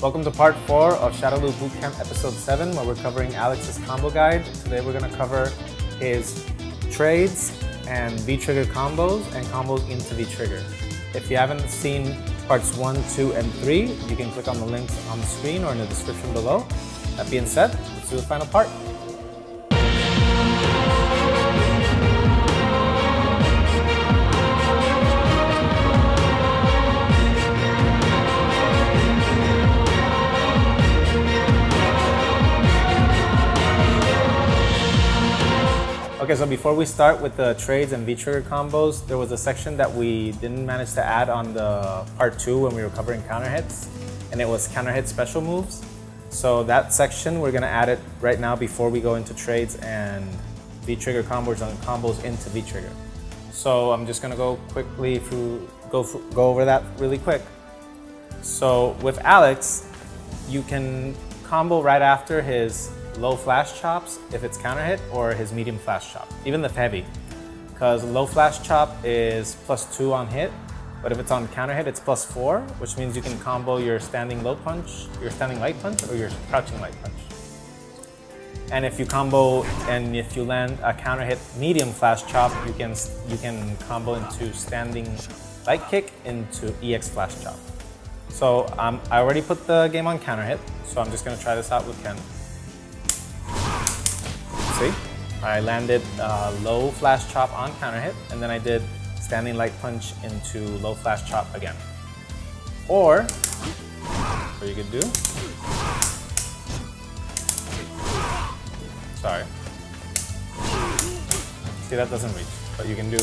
Welcome to part 4 of Shadowloo Bootcamp episode 7 where we're covering Alex's combo guide. Today we're going to cover his trades and V-trigger combos and combos into V-trigger. If you haven't seen parts 1, 2, and 3, you can click on the links on the screen or in the description below. That being said, let's do the final part. Okay, so before we start with the trades and V-trigger combos, there was a section that we didn't manage to add on the part two when we were covering counter hits, and it was counter hit special moves. So that section, we're gonna add it right now before we go into trades and V-trigger combos and combos into V-trigger. So I'm just gonna go quickly through, go, go over that really quick. So with Alex, you can combo right after his low flash chops if it's counter hit or his medium flash chop, even the heavy. Because low flash chop is plus two on hit, but if it's on counter hit, it's plus four, which means you can combo your standing low punch, your standing light punch, or your crouching light punch. And if you combo and if you land a counter hit medium flash chop, you can you can combo into standing light kick into EX flash chop. So um, I already put the game on counter hit, so I'm just gonna try this out with Ken. See? I landed uh, low flash chop on counter hit, and then I did standing light punch into low flash chop again. Or, what you could do, sorry. See, that doesn't reach, but you can do,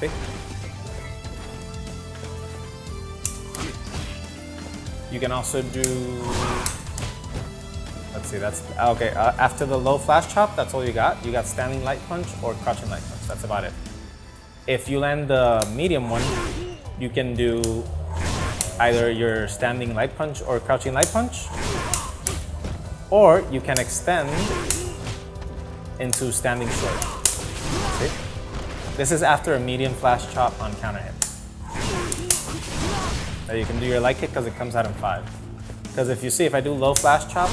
see? You can also do Let's see, that's, okay, uh, after the low flash chop, that's all you got. You got standing light punch or crouching light punch, that's about it. If you land the medium one, you can do either your standing light punch or crouching light punch, or you can extend into standing short. See? This is after a medium flash chop on counter hit. Now you can do your light kick because it comes out in five. Because if you see, if I do low flash chop,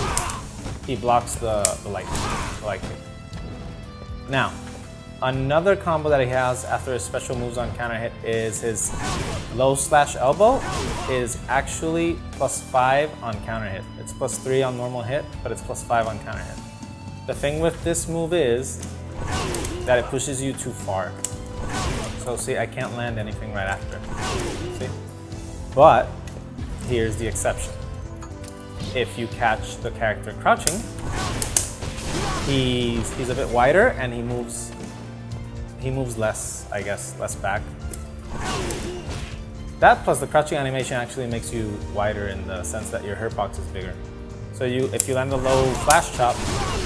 he blocks the, the light, the light kick. Now, another combo that he has after his special moves on counter hit is his low slash elbow is actually plus five on counter hit. It's plus three on normal hit, but it's plus five on counter hit. The thing with this move is that it pushes you too far. So see, I can't land anything right after. See? But here's the exception if you catch the character crouching, he's he's a bit wider and he moves he moves less, I guess, less back. That plus the crouching animation actually makes you wider in the sense that your hurt box is bigger. So you if you land a low flash chop,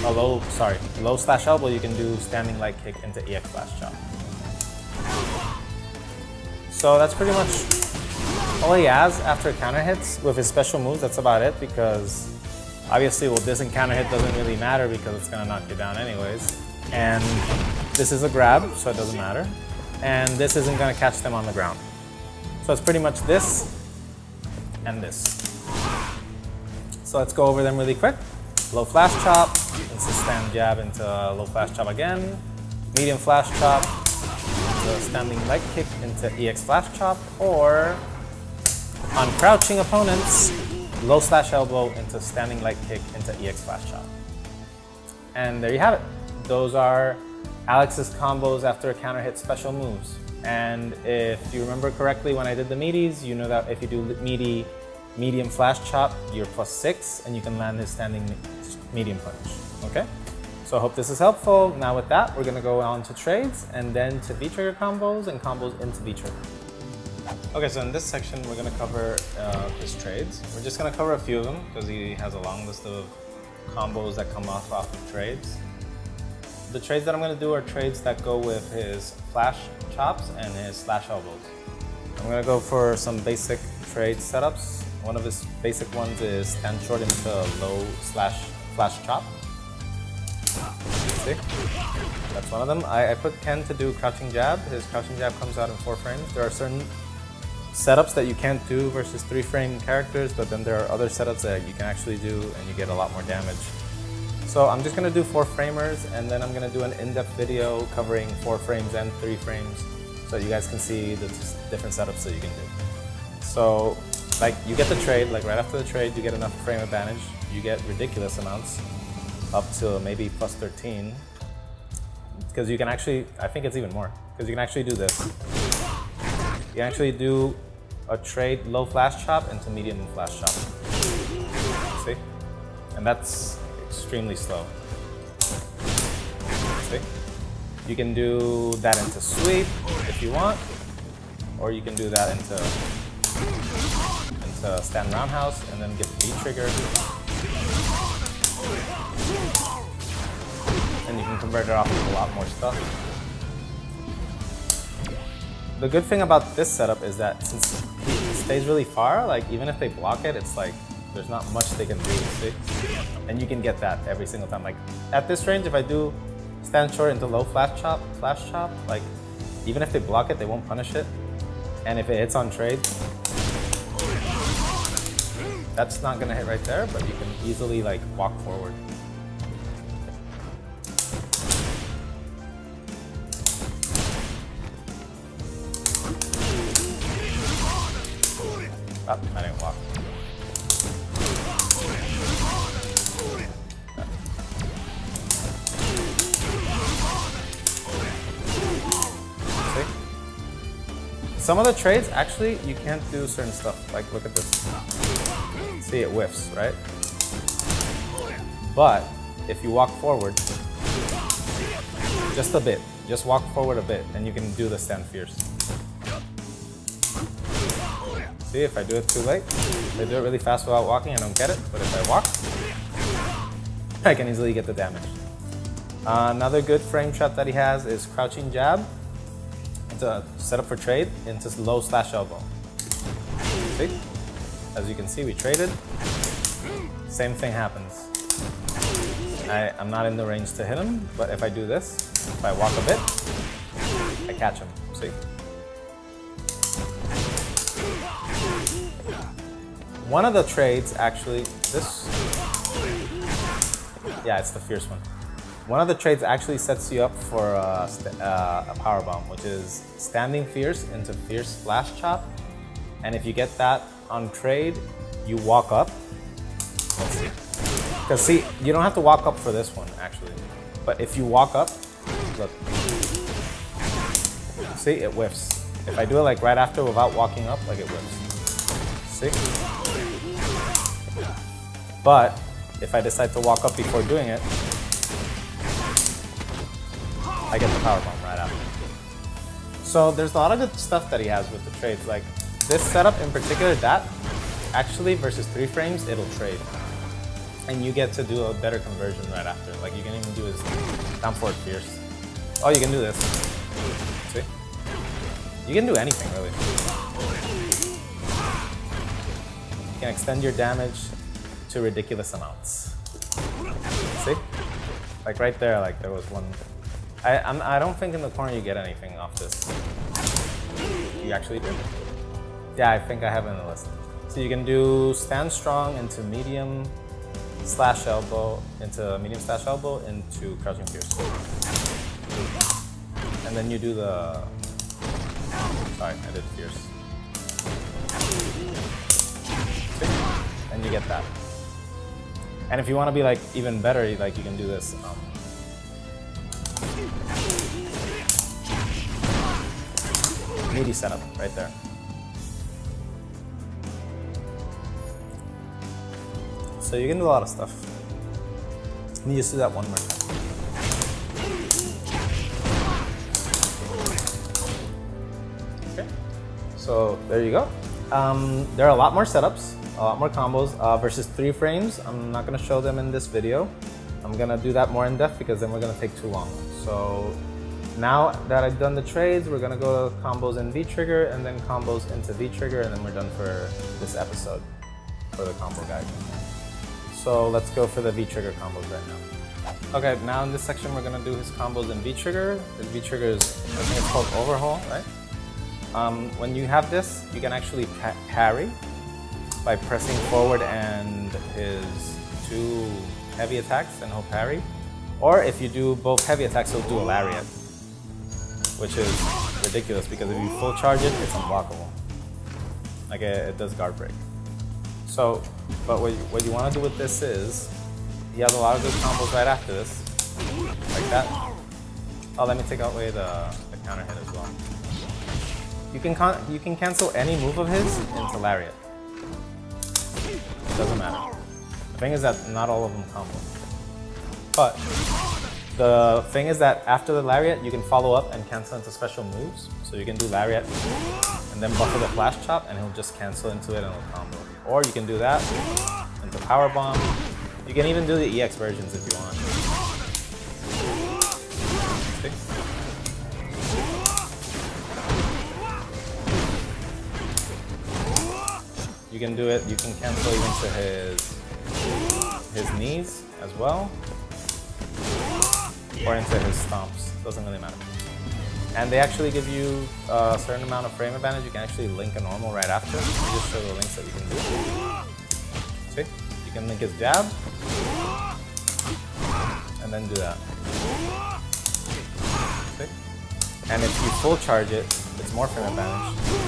a low sorry, low slash elbow, you can do standing light kick into EX flash chop. So that's pretty much all he has after counter hits with his special moves, that's about it because obviously, well, this and counter hit doesn't really matter because it's gonna knock you down anyways. And this is a grab, so it doesn't matter. And this isn't gonna catch them on the ground. So it's pretty much this and this. So let's go over them really quick. Low flash chop, into stand jab into uh, low flash chop again. Medium flash chop, into standing leg kick into EX flash chop, or on crouching opponents, low slash elbow into standing leg kick into EX flash chop. And there you have it. Those are Alex's combos after a counter hit special moves. And if you remember correctly when I did the meaties, you know that if you do meaty medium flash chop, you're plus six and you can land this standing medium punch, okay? So I hope this is helpful. Now with that, we're gonna go on to trades and then to V-trigger combos and combos into V-trigger. Okay, so in this section, we're going to cover uh, his trades. We're just going to cover a few of them because he has a long list of combos that come off off of trades. The trades that I'm going to do are trades that go with his flash chops and his slash elbows. I'm going to go for some basic trade setups. One of his basic ones is stand short into low slash flash chop. That's one of them. I, I put Ken to do crouching jab. His crouching jab comes out in four frames. There are certain setups that you can't do versus three frame characters, but then there are other setups that you can actually do and you get a lot more damage. So I'm just gonna do four framers and then I'm gonna do an in-depth video covering four frames and three frames so you guys can see the different setups that you can do. So like you get the trade, like right after the trade you get enough frame advantage, you get ridiculous amounts up to maybe plus 13 because you can actually, I think it's even more because you can actually do this. You actually do a trade low flash chop into medium flash chop. See? And that's extremely slow. See? You can do that into sweep if you want, or you can do that into into stand roundhouse and then get the V-trigger. And you can convert it off with a lot more stuff. The good thing about this setup is that since he stays really far, like even if they block it, it's like there's not much they can do? And you can get that every single time. Like at this range, if I do stand short into low flash chop, flash chop, like even if they block it, they won't punish it. And if it hits on trade, that's not gonna hit right there, but you can easily like walk forward. Oh, I didn't walk. Some of the trades, actually, you can't do certain stuff. Like, look at this. See, it whiffs, right? But, if you walk forward, just a bit, just walk forward a bit, and you can do the stand fierce. See, if I do it too late, if I do it really fast without walking, I don't get it. But if I walk, I can easily get the damage. Uh, another good frame trap that he has is crouching jab to set up for trade into low slash elbow. See? As you can see, we traded. Same thing happens. I, I'm not in the range to hit him, but if I do this, if I walk a bit, I catch him. See? One of the trades, actually, this, yeah, it's the fierce one. One of the trades actually sets you up for a, uh, a power bomb, which is standing fierce into fierce flash chop. And if you get that on trade, you walk up. Because see, you don't have to walk up for this one, actually. But if you walk up, look. See, it whiffs. If I do it like right after without walking up, like it whiffs. See? But if I decide to walk up before doing it, I get the power bomb right after. So there's a lot of good stuff that he has with the trades. Like this setup in particular, that actually versus three frames, it'll trade. And you get to do a better conversion right after. Like you can even do his down forward fierce. Oh, you can do this. See? You can do anything really. You can extend your damage to ridiculous amounts. See? Like right there, like there was one I, I'm, I don't think in the corner you get anything off this. You actually do? Yeah, I think I have it in the list. So you can do stand strong into medium slash elbow, into medium slash elbow, into crouching fierce. And then you do the, sorry, I did fierce. And you get that. And if you want to be like even better, like you can do this. Um, meaty setup right there. So you can do a lot of stuff. Let me just do that one more time. Okay, so there you go. Um, there are a lot more setups, a lot more combos uh, versus three frames. I'm not gonna show them in this video. I'm gonna do that more in depth because then we're gonna take too long. So now that I've done the trades, we're gonna go to combos in V-Trigger and then combos into V-Trigger and then we're done for this episode for the combo guide. So let's go for the V-Trigger combos right now. Okay, now in this section we're gonna do his combos in V-Trigger. The V-Trigger is, I think it's called Overhaul, right? um, when you have this, you can actually parry by pressing forward and his two heavy attacks and he'll parry. Or if you do both heavy attacks, he'll do a lariat, which is ridiculous because if you full charge it, it's unblockable. Like it, it does guard break. So, but what you, what you want to do with this is, he has a lot of good combos right after this, like that. Oh, let me take away the, uh, the counter hit as well. You can you can cancel any move of his into lariat. Doesn't matter. The thing is that not all of them combo. But the thing is that after the lariat, you can follow up and cancel into special moves. So you can do lariat and then buffer the flash chop, and he'll just cancel into it and it'll combo. Or you can do that into power bomb. You can even do the EX versions if you want. You can do it, you can cancel even to his his knees as well. Or into his stomps. Doesn't really matter. And they actually give you a certain amount of frame advantage. You can actually link a normal right after. You just show the links that you can do. See? You can link his jab. And then do that. See? And if you full charge it, it's more frame advantage.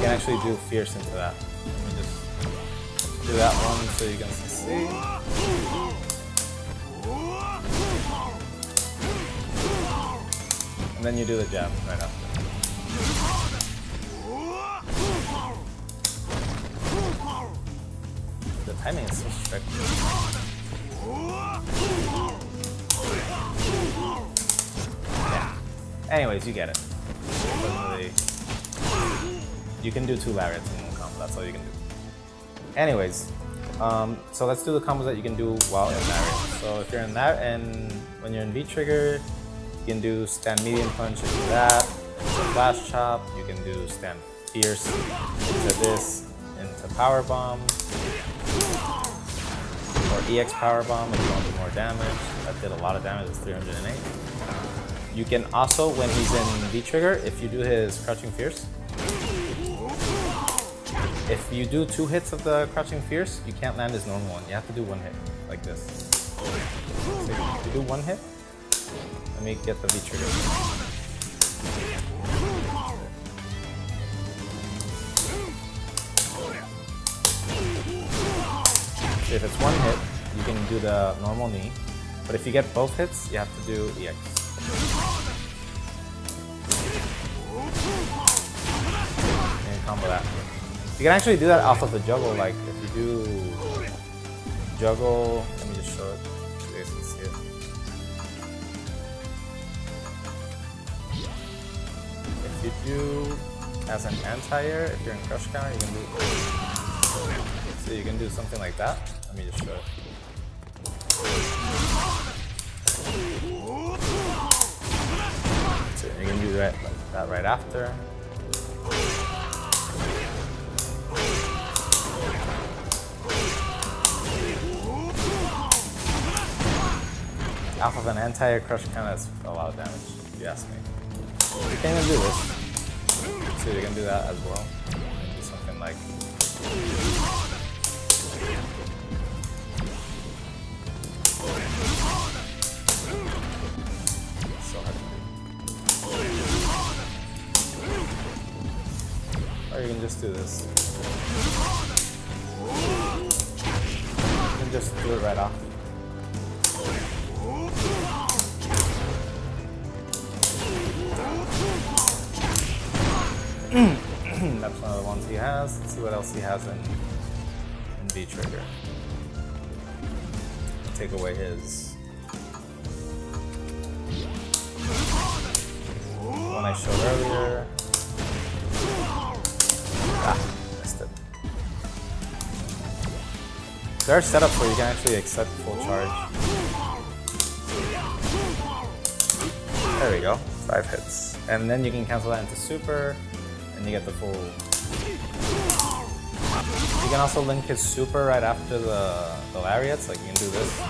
Can actually do fierce into that. Let me just do that one so you can see. And then you do the jab right after. The timing is so strict. Yeah. Anyways, you get it. You can do two lariats in one combo, that's all you can do. Anyways, um, so let's do the combos that you can do while in lariat. So if you're in that and when you're in V-trigger, you can do stand medium punch into that, flash chop. You can do stand fierce into this, into power bomb, or EX power bomb if you want to do more damage. That did a lot of damage. It's 308. You can also, when he's in V trigger, if you do his crouching fierce, if you do two hits of the crouching fierce, you can't land his normal one. You have to do one hit, like this. So if you do one hit, let me get the V trigger. So if it's one hit, you can do the normal knee. But if you get both hits, you have to do EX. And combo that. You can actually do that off of the juggle, like if you do juggle, let me just show it. you do as an anti-air, if you're in crush counter, you can do so you can do something like that. Let me just show it. So you can do that like that right after. Off of an anti-air crush counter is a lot of damage, if you ask me. You can't even do this. So you can do that as well. Do something like so hard to do. Or you can just do this. You can just do it right off. The ones he has. Let's see what else he has in, in V-Trigger. Take away his... One I showed earlier. Ah, missed it. There are setups where you can actually accept full charge. There we go, five hits. And then you can cancel that into super, and you get the full. You can also link his super right after the, the lariats, like you can do this.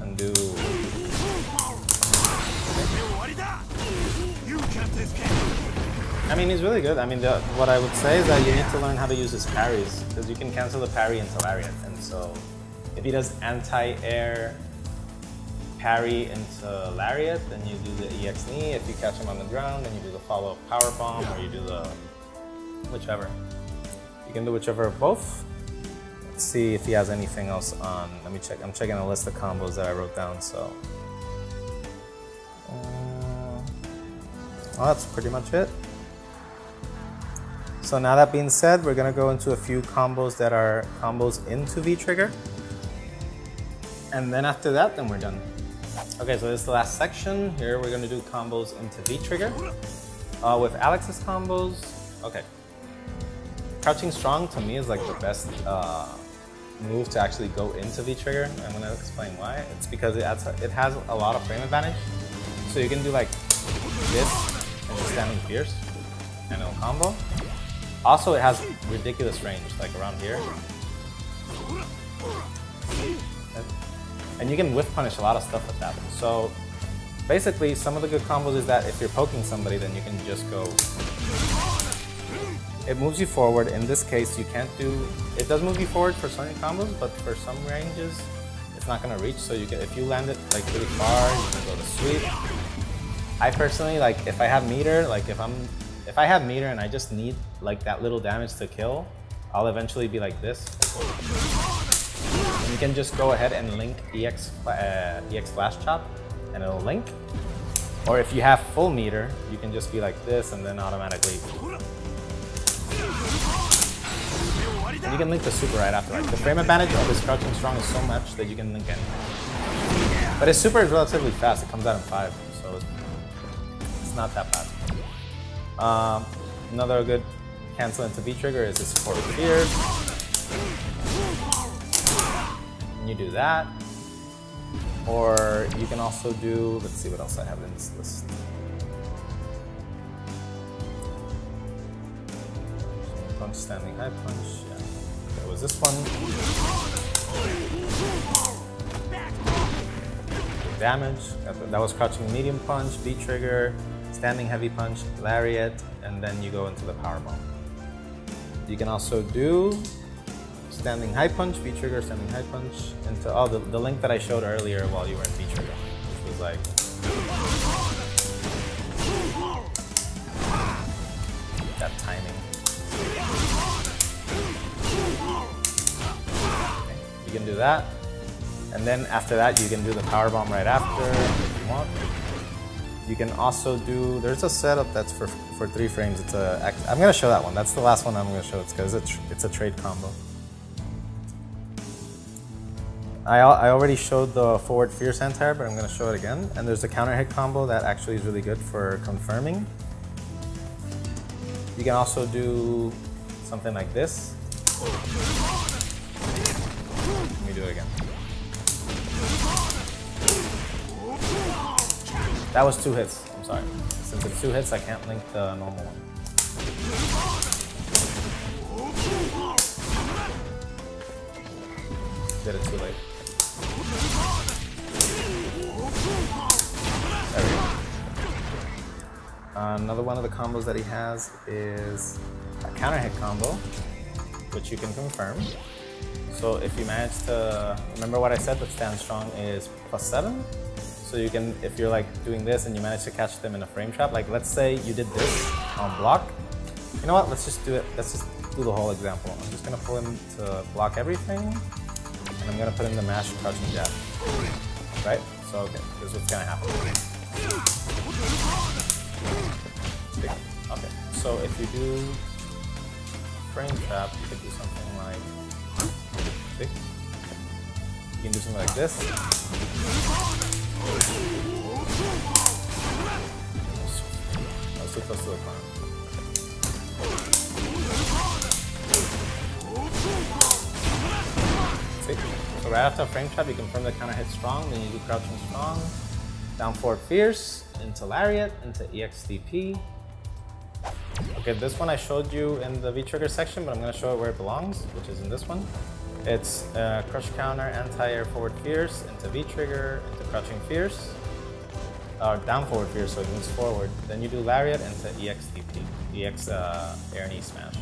And do... I mean, he's really good. I mean, the, what I would say is that you need to learn how to use his parries because you can cancel the parry into Lariat. And so if he does anti-air parry into Lariat, then you do the EX knee. If you catch him on the ground, then you do the follow-up power bomb or you do the whichever. You can do whichever of both. Let's see if he has anything else on. Let me check. I'm checking a list of combos that I wrote down, so. Uh, well, that's pretty much it. So now that being said, we're gonna go into a few combos that are combos into V-Trigger. And then after that, then we're done. Okay, so this is the last section. Here we're gonna do combos into V-Trigger. Uh, with Alex's combos, okay. Crouching Strong to me is like the best uh, move to actually go into V-Trigger. I'm gonna explain why. It's because it, adds, it has a lot of frame advantage. So you can do like this and just standing fierce and it'll combo. Also, it has ridiculous range, like around here. And you can whiff punish a lot of stuff with that. So basically, some of the good combos is that if you're poking somebody, then you can just go. It moves you forward. In this case, you can't do. It does move you forward for certain combos, but for some ranges, it's not gonna reach. So you get if you land it like really far, you can go to sweep. I personally like if I have meter, like if I'm if I have meter and I just need like that little damage to kill, I'll eventually be like this. And you can just go ahead and link EX, uh, EX Flash Chop and it'll link. Or if you have full meter, you can just be like this and then automatically. And you can link the super right after. Like the frame advantage of his crouching strong is so much that you can link anything. But his super is relatively fast. It comes out in five, so it's not that bad. Um, another good cancel into V-trigger is this Forward Fear. And you do that. Or you can also do, let's see what else I have in this list. Punch, standing high punch, was this one. Damage, that was crouching medium punch, V-trigger, standing heavy punch, lariat, and then you go into the power bomb. You can also do standing high punch, V-trigger, standing high punch, into oh the, the link that I showed earlier while you were in V-trigger, which was like that timing. You can do that. And then after that you can do the power bomb right after if you want. You can also do, there's a setup that's for, for three frames. It's a, I'm gonna show that one. That's the last one I'm gonna show. It's because it's, it's a trade combo. I, I already showed the forward fierce anti but I'm gonna show it again. And there's a counter hit combo that actually is really good for confirming. You can also do something like this. Let me do it again. That was two hits. I'm sorry. Since it's two hits, I can't link the normal one. Did it too late. There we go. Uh, another one of the combos that he has is a counter hit combo, which you can confirm. So if you manage to, remember what I said, that stand strong is plus seven? So you can, if you're like doing this and you manage to catch them in a frame trap, like let's say you did this on block. You know what, let's just do it, let's just do the whole example. I'm just gonna pull him to block everything, and I'm gonna put in the mash crouching jab. Right? So okay, this is what's gonna happen. Okay, so if you do frame trap, you could do something like, You can do something like this. to the. See? So right after frame trap, you confirm the counter hit strong, then you do crouching strong, down forward fierce, into lariat, into EXDP. Okay, this one I showed you in the V-trigger section, but I'm gonna show it where it belongs, which is in this one. It's uh, crush counter, anti-air forward fierce, into V-trigger, into crouching fierce, or down forward fierce so it moves forward. Then you do lariat into EXDP. EX uh, air knee smash.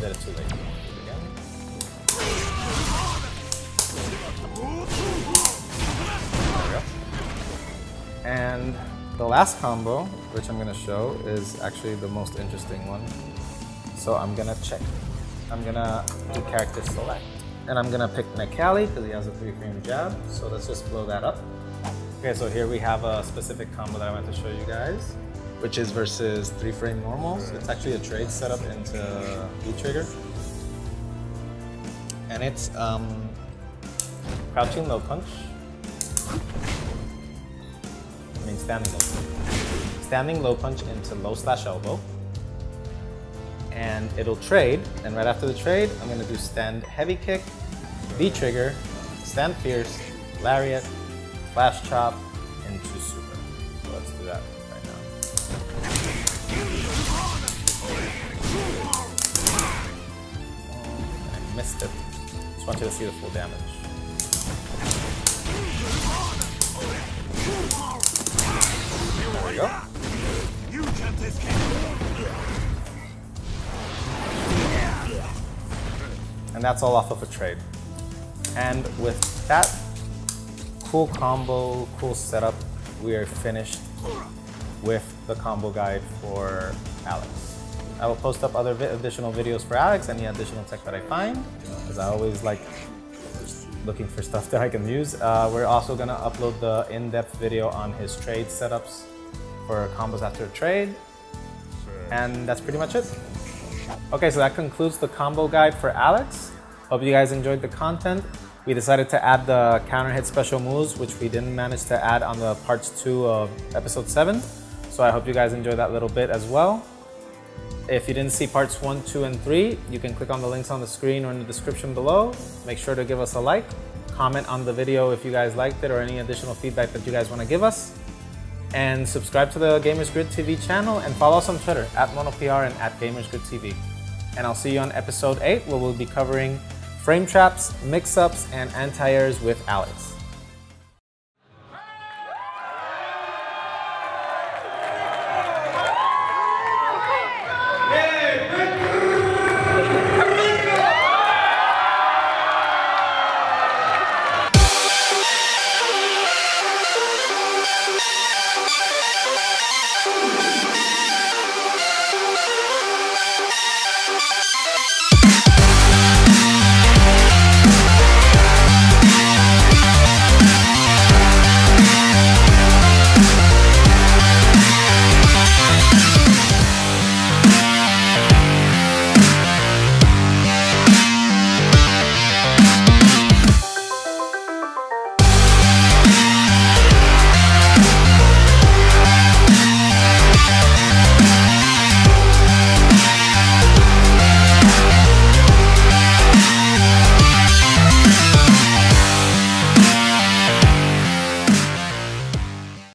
Did it too late. And the last combo, which I'm gonna show, is actually the most interesting one. So I'm gonna check. I'm gonna do character select. And I'm gonna pick Necalli because he has a three frame jab. So let's just blow that up. Okay, so here we have a specific combo that I want to show you guys, which is versus three frame normals. It's actually a trade setup into V-Trigger. And it's um, crouching low punch. Standing low punch. Standing low punch into low slash elbow. And it'll trade, and right after the trade, I'm gonna do stand heavy kick, V-trigger, stand fierce, lariat, flash chop, into super. So let's do that right now. I missed it. Just want you to see the full damage. Go. You can't. And that's all off of a trade. And with that cool combo, cool setup, we are finished with the combo guide for Alex. I will post up other vi additional videos for Alex, any additional tech that I find, because I always like looking for stuff that I can use. Uh, we're also gonna upload the in-depth video on his trade setups for combos after a trade. And that's pretty much it. Okay, so that concludes the combo guide for Alex. Hope you guys enjoyed the content. We decided to add the counter hit special moves, which we didn't manage to add on the parts two of episode seven. So I hope you guys enjoyed that little bit as well. If you didn't see parts one, two, and three, you can click on the links on the screen or in the description below. Make sure to give us a like, comment on the video if you guys liked it or any additional feedback that you guys want to give us. And subscribe to the Gamers Grid TV channel and follow us on Twitter at MonoPR and at Gamers Grid TV. And I'll see you on episode 8 where we'll be covering frame traps, mix-ups, and anti-airs with Alex.